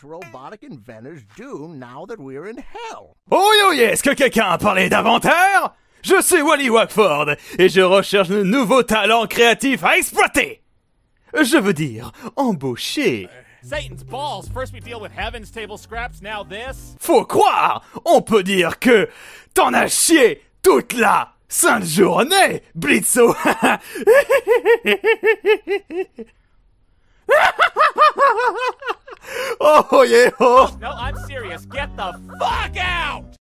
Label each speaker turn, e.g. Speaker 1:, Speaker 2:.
Speaker 1: foolish robotic inventors do now that we're in hell?
Speaker 2: Oh yo yes, est-ce que quelqu'un a parlé d'inventaire? Je suis Wally Wackford et je recherche de nouveaux talents créatifs à exploiter. Je veux dire, embaucher.
Speaker 3: Satan's balls. First we deal with heaven's table scraps, now this.
Speaker 2: Faut croire On peut dire que t'en as chié toute la sainte journée, Blitzo Oh yeah
Speaker 3: No, I'm serious. Get the fuck out!